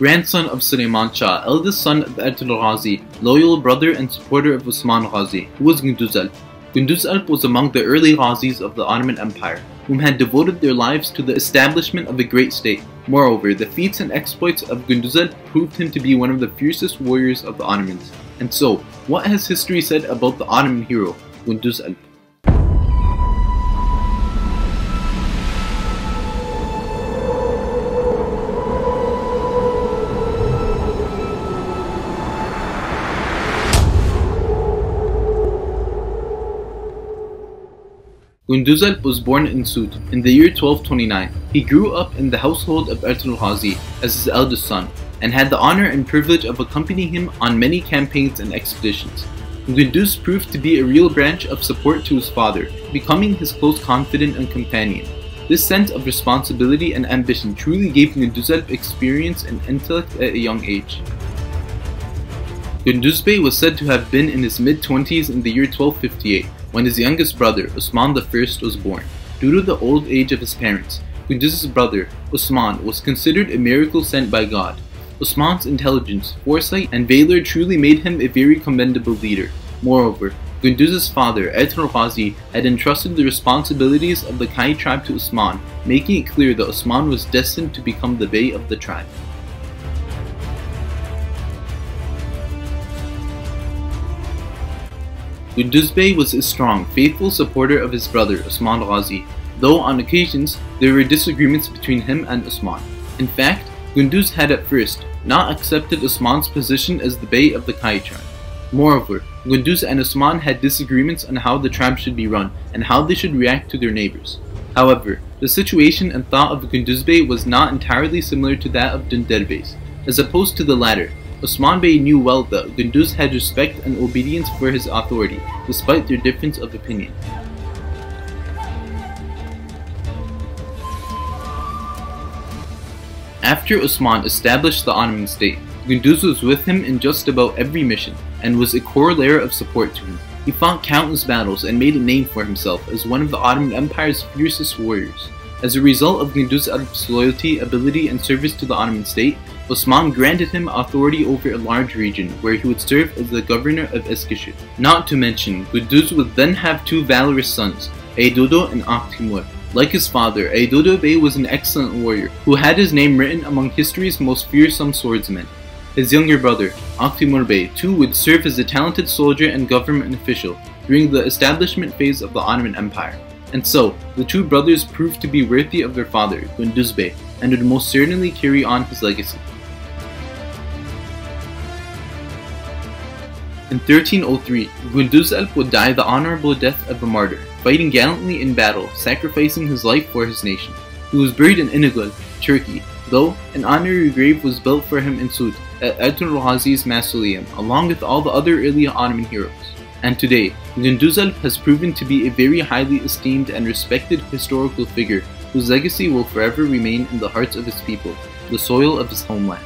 grandson of Suleiman Shah, eldest son of Ertugrul Ghazi, loyal brother and supporter of Usman Ghazi, who was Gündüz Alp. Gündüz Alp was among the early Ghazis of the Ottoman Empire, whom had devoted their lives to the establishment of a great state. Moreover, the feats and exploits of Gündüz Alp proved him to be one of the fiercest warriors of the Ottomans. And so, what has history said about the Ottoman hero, Gündüz Alp? Gündüz was born in Söğüt in the year 1229. He grew up in the household of Ertugrul Ghazi as his eldest son, and had the honor and privilege of accompanying him on many campaigns and expeditions. Gündüz proved to be a real branch of support to his father, becoming his close confidant and companion. This sense of responsibility and ambition truly gave Gündüz Alp experience and intellect at a young age. Gündüz Bey was said to have been in his mid-twenties in the year 1258, when his youngest brother, Osman I, was born. Due to the old age of his parents, Gündüz's brother, Osman, was considered a miracle sent by God. Osman's intelligence, foresight, and valor truly made him a very commendable leader. Moreover, Gündüz's father, Ertugrul Ghazi, had entrusted the responsibilities of the Kayi tribe to Osman, making it clear that Osman was destined to become the Bey of the tribe. Gündüz Bey was a strong, faithful supporter of his brother Osman Ghazi, though on occasions there were disagreements between him and Osman. In fact, Gündüz had at first not accepted Osman's position as the Bey of the Kayi tribe. Moreover, Gündüz and Osman had disagreements on how the tribe should be run and how they should react to their neighbors. However, the situation and thought of Gündüz Bey was not entirely similar to that of Dündar Bey's. As opposed to the latter, Osman Bey knew well that Gündüz had respect and obedience for his authority, despite their difference of opinion. After Osman established the Ottoman state, Gündüz was with him in just about every mission, and was a core layer of support to him. He fought countless battles and made a name for himself as one of the Ottoman Empire's fiercest warriors. As a result of Gündüz Alp's loyalty, ability, and service to the Ottoman state, Osman granted him authority over a large region where he would serve as the governor of Eskişehir. Not to mention, Gündüz would then have two valorous sons, Aydoğdu and Aktimur. Like his father, Aydoğdu Bey was an excellent warrior who had his name written among history's most fearsome swordsmen. His younger brother, Aktimur Bey, too would serve as a talented soldier and government official during the establishment phase of the Ottoman Empire. And so, the two brothers proved to be worthy of their father, Gündüz Bey, and would most certainly carry on his legacy. In 1303, Gündüz Alp would die the honorable death of a martyr, fighting gallantly in battle, sacrificing his life for his nation. He was buried in Inegöl, Turkey, though an honorary grave was built for him in Söğüt, at Ertugrul Ghazi's mausoleum, along with all the other early Ottoman heroes. And today, Gündüz Alp has proven to be a very highly esteemed and respected historical figure whose legacy will forever remain in the hearts of his people, the soil of his homeland.